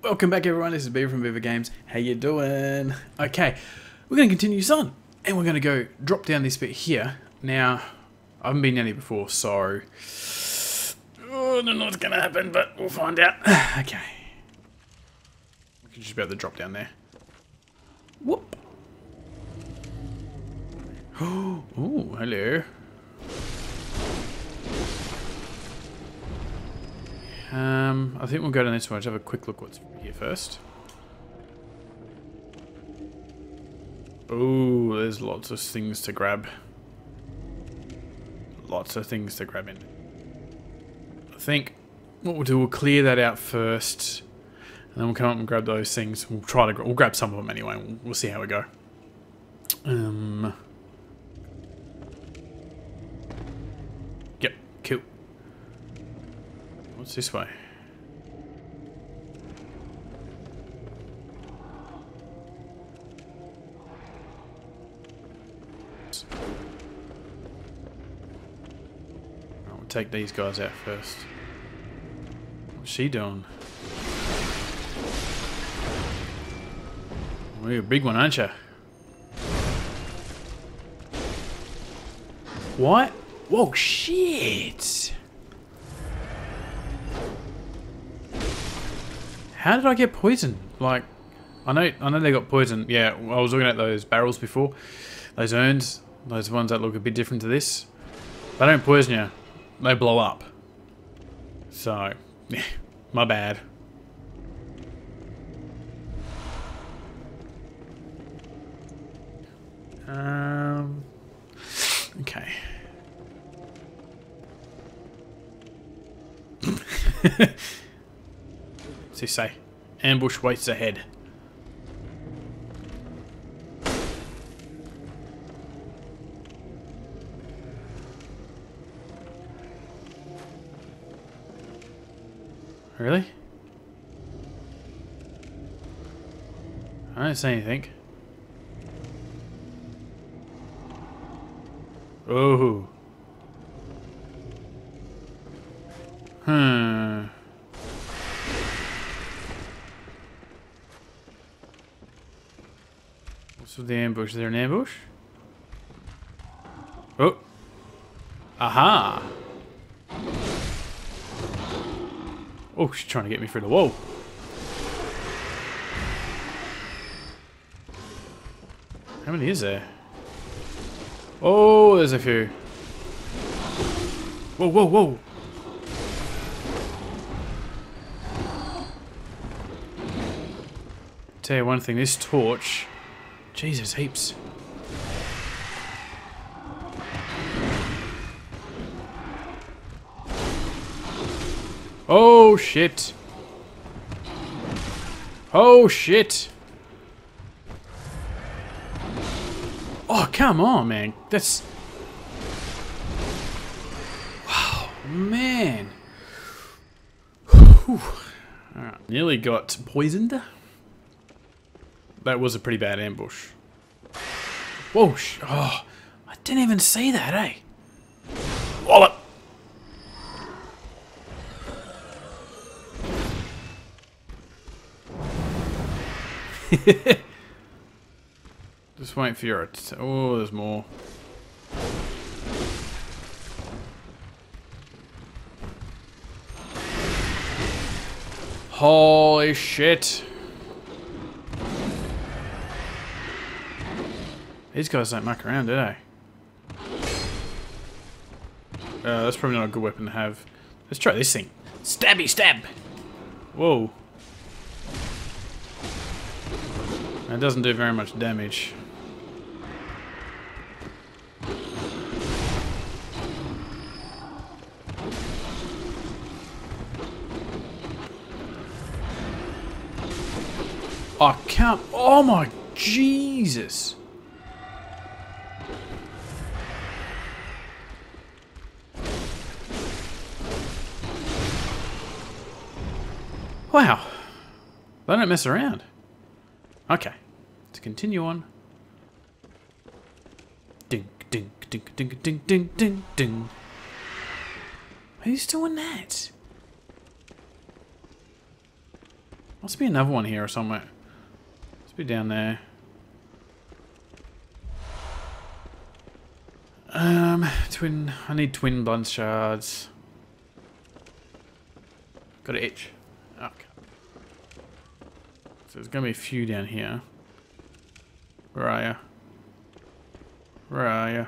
Welcome back everyone, this is Beaver from Beaver Games. How you doing? Okay, we're going to continue this on. And we're going to go drop down this bit here. Now, I haven't been down here before, so... Oh, I don't know what's going to happen, but we'll find out. okay. We can just be able to drop down there. Whoop. Oh, hello. Um, I think we'll go down this one. Let's have a quick look what's here first. Oh, there's lots of things to grab. Lots of things to grab in. I think what we'll do, we'll clear that out first. And then we'll come up and grab those things. We'll try to, we'll grab some of them anyway. We'll, we'll see how we go. Um... Yep, cool. What's this way? I'll take these guys out first. What's she doing? Well, you're a big one, aren't you? What? Whoa, shit! How did I get poisoned? Like, I know, I know they got poisoned. Yeah, I was looking at those barrels before, those urns, those ones that look a bit different to this. They don't poison you; they blow up. So, yeah, my bad. Um. Okay. What's he say? Ambush waits ahead. Really? I don't say anything. Oh. Hmm. What's with the ambush? Is there an ambush? Oh. Aha. Oh, she's trying to get me through the wall. How many is there? Oh, there's a few. Whoa, whoa, whoa. Tell you one thing, this torch... Jesus, heaps. Oh, shit. Oh, shit. Oh, come on, man. That's... Wow, man. Nearly got poisoned. That was a pretty bad ambush. Whoa, oh, I didn't even see that, eh? Wallop! Just wait for your... Oh, there's more. Holy shit. These guys don't muck around, do they? Uh, that's probably not a good weapon to have. Let's try this thing. Stabby stab! Whoa. That doesn't do very much damage. I can't. Oh my Jesus! Wow. They don't mess around. Okay. To continue on. Ding, ding, ding, ding, ding, ding, ding, ding. Who's doing that? Must be another one here or somewhere. Must be down there. Um, twin. I need twin blood shards. Got an itch. Okay. So there's gonna be a few down here. Where are you? Where are you?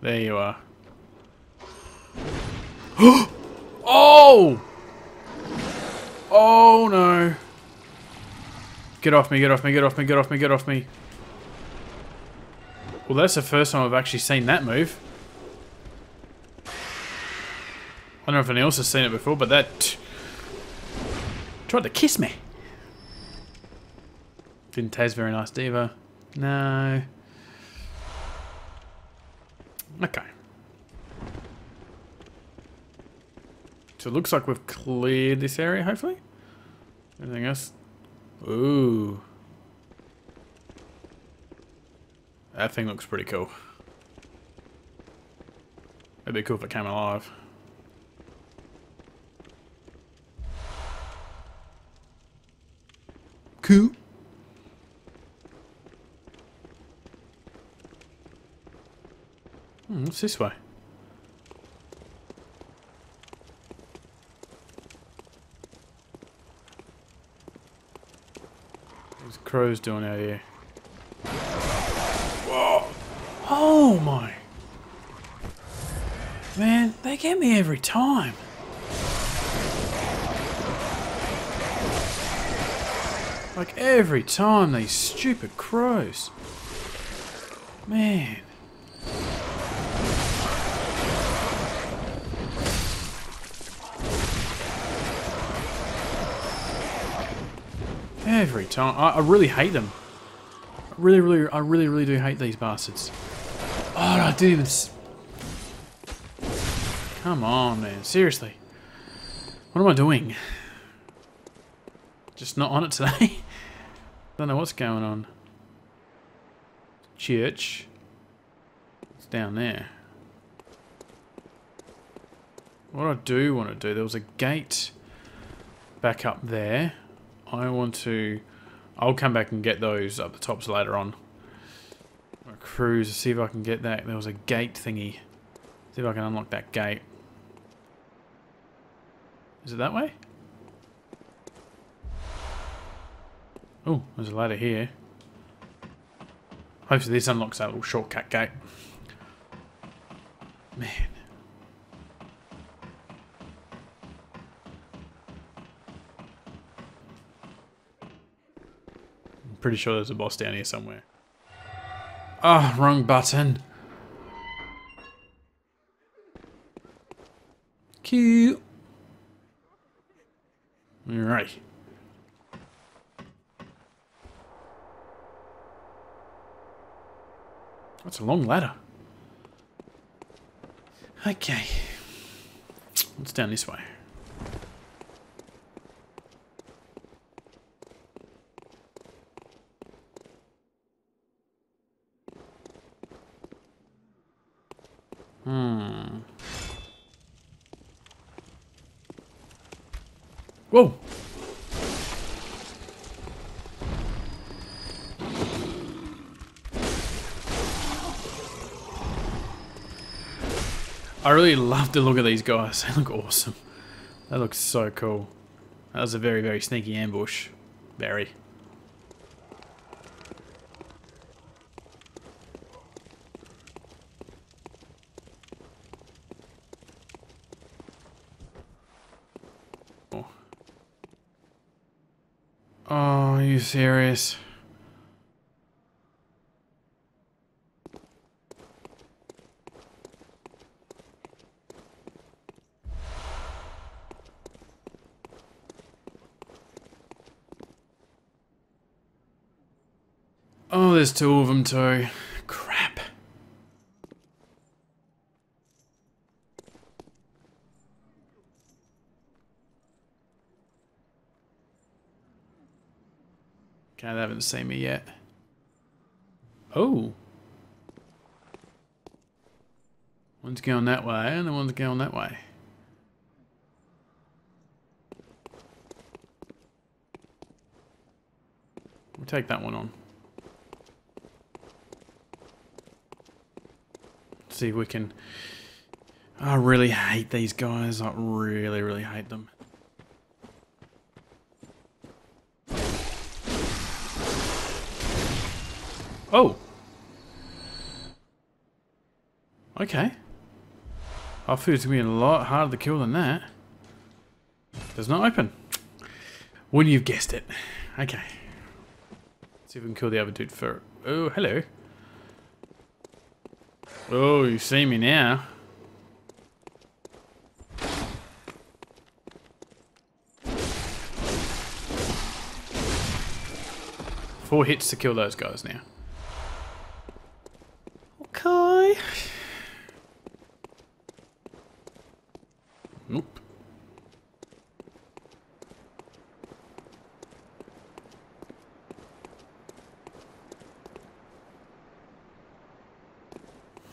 There you are. oh! Oh no! Get off me, get off me, get off me, get off me, get off me. Well, that's the first time I've actually seen that move. I don't know if anyone else has seen it before, but that... Tried to kiss me. Didn't taste very nice, either. No. Okay. So it looks like we've cleared this area, hopefully. Anything else? Ooh. That thing looks pretty cool. It'd be cool if it came alive. Cool. Hmm, what's this way? What's crows doing out here? Oh my. Man, they get me every time. Like every time, these stupid crows. Man. Every time. I, I really hate them. I really, really, I really, really do hate these bastards. Oh, I didn't even... Come on, man. Seriously. What am I doing? Just not on it today? Don't know what's going on. Church. It's down there. What I do want to do, there was a gate back up there. I want to... I'll come back and get those up the tops later on cruise to see if I can get that. There was a gate thingy. See if I can unlock that gate. Is it that way? Oh, there's a ladder here. Hopefully this unlocks that little shortcut gate. Man. Pretty sure there's a boss down here somewhere. Ah, oh, wrong button. Cute. Alright. That's a long ladder. Okay. Let's down this way. Hmm. Whoa! I really love to look at these guys. They look awesome. That looks so cool. That was a very, very sneaky ambush. Very. Oh, oh are you serious? Oh, there's two of them too. Crap. Okay, they haven't seen me yet. Oh. One's going that way and the one's going that way. We'll take that one on. See if we can... I really hate these guys. I really, really hate them. Oh! Okay. Our it's gonna be a lot harder to kill than that. Does not open. Wouldn't you've guessed it. Okay. Let's see if we can kill the other dude for... Oh, hello. Oh, you see me now. Four hits to kill those guys now. Okay. Nope.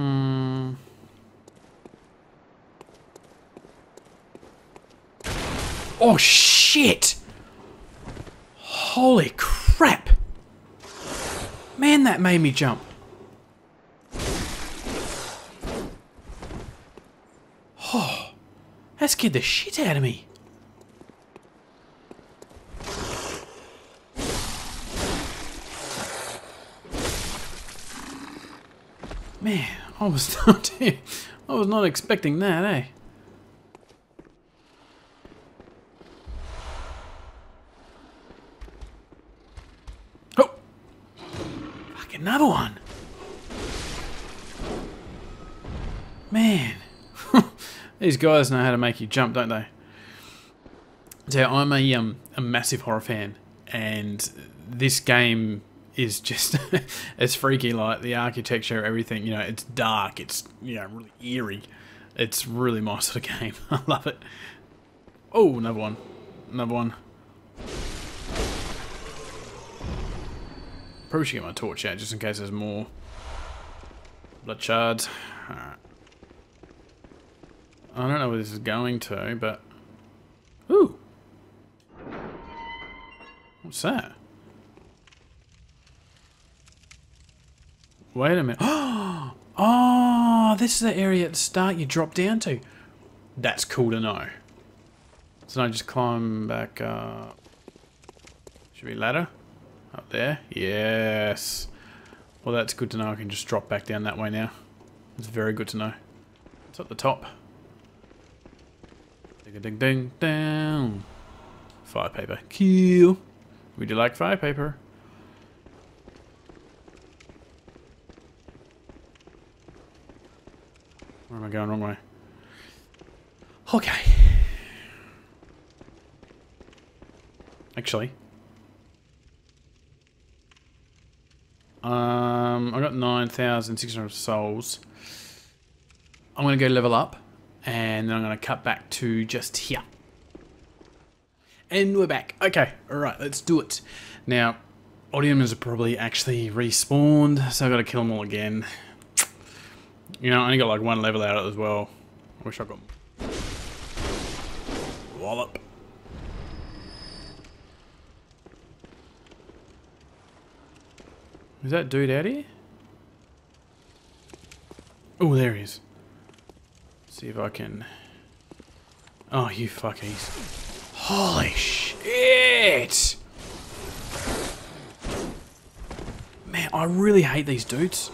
Hmm. Oh shit! Holy crap! Man, that made me jump. Oh, that scared the shit out of me. Man, I was not I was not expecting that, eh? Oh! Fuck, another one! Man. These guys know how to make you jump, don't they? So I'm a um a massive horror fan and this game is just it's freaky like the architecture everything you know it's dark it's you know really eerie. It's really my sort of game. I love it. Oh another one. Another one. Probably should get my torch out just in case there's more. Blood shards. Alright. i don't know where this is going to but ooh. What's that Wait a minute. Oh, this is the area at the start you drop down to. That's cool to know. So I just climb back up. Should be ladder? Up there? Yes. Well, that's good to know. I can just drop back down that way now. It's very good to know. It's at the top. Ding a ding ding down. Fire paper. Kill. Would you like fire paper? Where am I going? Wrong way. Okay. Actually. Um, I got 9,600 souls. I'm going to go level up. And then I'm going to cut back to just here. And we're back. Okay, alright, let's do it. Now, Odiums are probably actually respawned, so I've got to kill them all again. You know, I only got like one level out of it as well. I wish I got wallop. Is that dude out here? Oh, there he is. see if I can... Oh, you fuckies. Holy shit! Man, I really hate these dudes.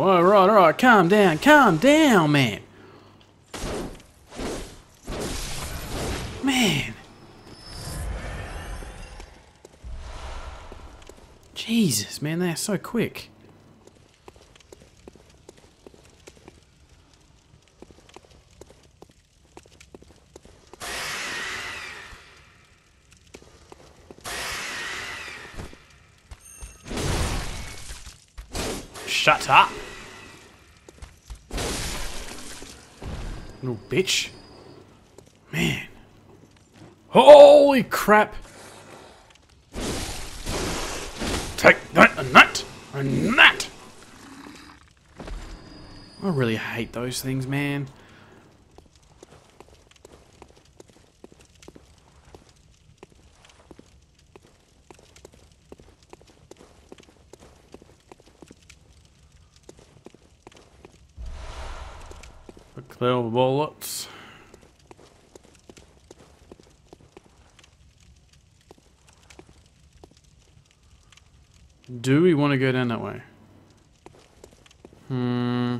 Whoa, alright, alright, calm down, calm down, man. Man. Jesus, man, they're so quick. Shut up! Little bitch. Man. Holy crap! Take that and that and that! I really hate those things, man. Twelve bullets. Do we want to go down that way? Hmm.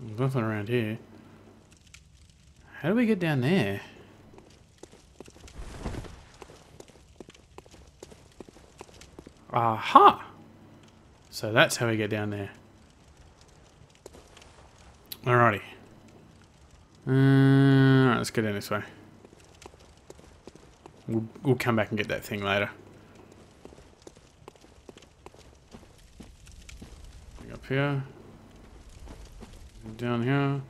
There's nothing around here. How do we get down there? Aha! So that's how we get down there. Alrighty. Uh, let's go down this way. We'll, we'll come back and get that thing later. Up here. Down here.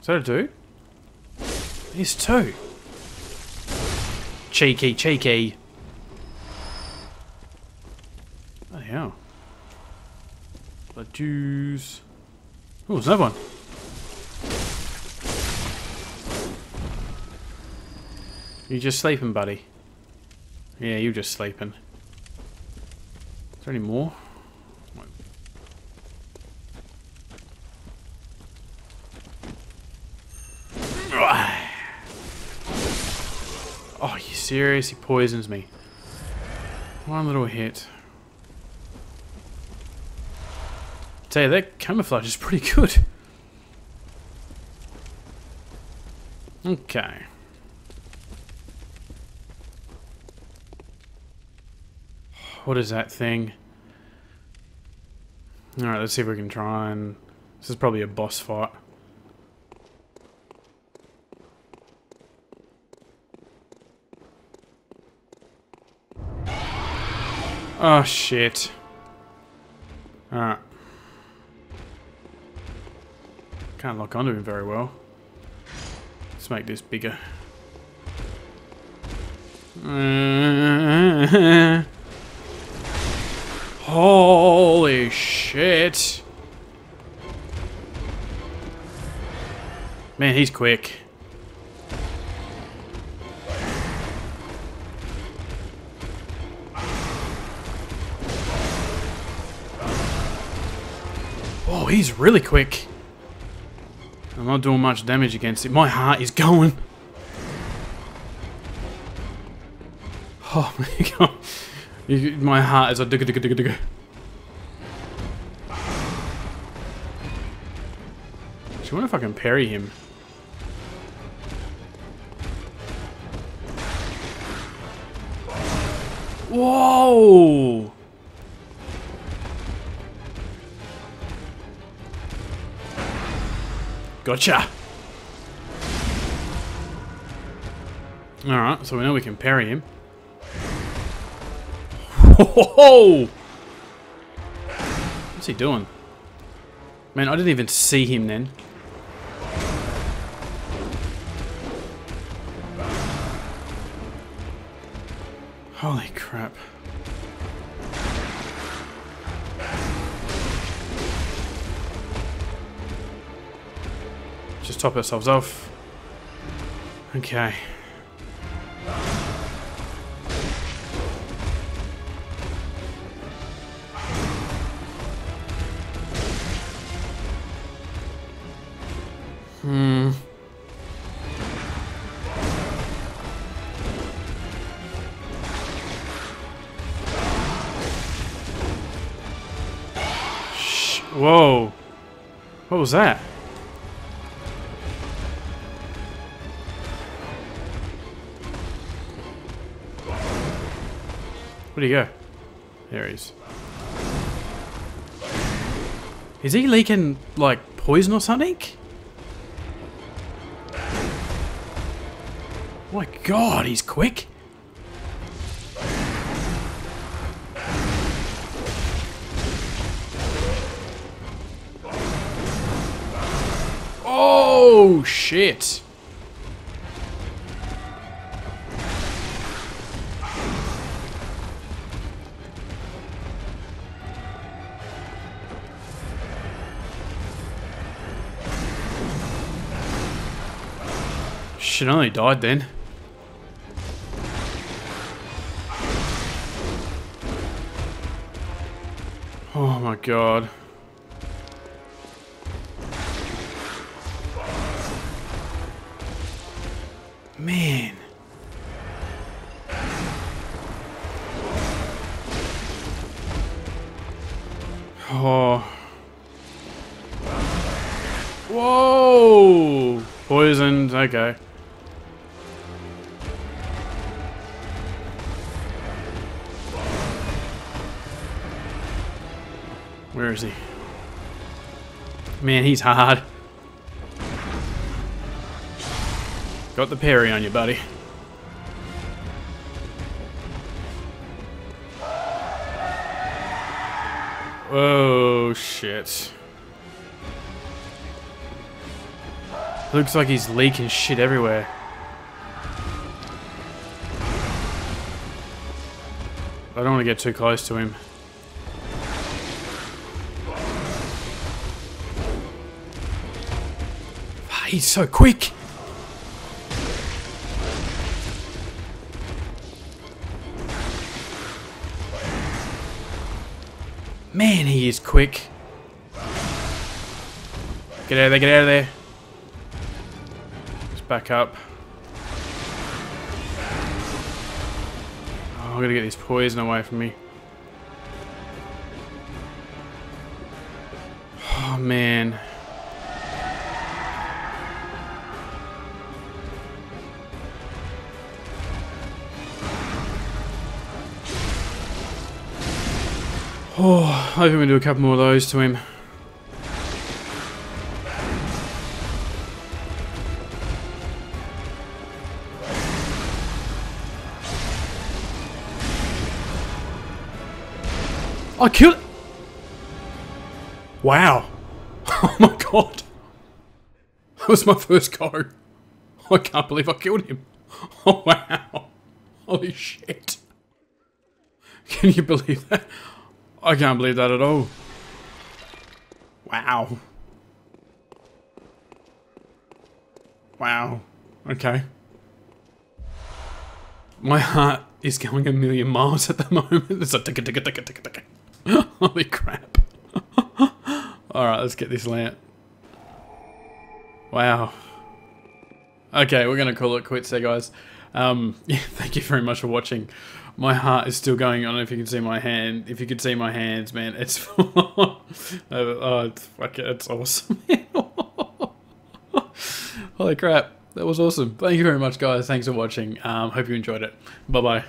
Is that a two? It's two. Cheeky, cheeky. Oh hell. Blood juice. Oh, there's another one. You just sleeping, buddy? Yeah, you just sleeping. Is there any more? Oh, you serious? He poisons me. One little hit. tell you, that camouflage is pretty good. Okay. What is that thing? Alright, let's see if we can try and... This is probably a boss fight. Oh, shit. Alright. Can't lock onto him very well. Let's make this bigger. Holy shit. Man, he's quick. Oh, he's really quick. I'm not doing much damage against it. My heart is going. Oh my god. My heart is a digga digga digga digga. I wonder if I can parry him. Whoa! Gotcha! Alright, so we know we can parry him. Whoa! What's he doing? Man, I didn't even see him then. Holy crap. Top ourselves off. Okay. Hmm. Shh. Whoa. What was that? Where'd he go? There he is. Is he leaking, like, poison or something? my god, he's quick. Oh, shit. Shit, I only died then. Oh my god. Man. Oh. Whoa! Poisoned, okay. Where is he? Man, he's hard. Got the parry on you, buddy. Oh, shit. Looks like he's leaking shit everywhere. I don't want to get too close to him. He's so quick! Man, he is quick. Get out of there, get out of there. Let's back up. Oh, I'm gonna get this poison away from me. Oh, I think we do a couple more of those to him. I killed. Wow! Oh my god! That was my first go. I can't believe I killed him. Oh wow! Holy shit! Can you believe that? I can't believe that at all. Wow. Wow. Okay. My heart is going a million miles at the moment. It's like ticka ticka ticka ticka ticka. Holy crap. Alright, let's get this lamp. Wow. Okay, we're going to call it quits there, guys. Um, yeah, thank you very much for watching my heart is still going. I don't know if you can see my hand. If you could see my hands, man, it's oh, it's fucking, it's awesome. Holy crap, that was awesome. Thank you very much, guys. Thanks for watching. Um, hope you enjoyed it. Bye bye.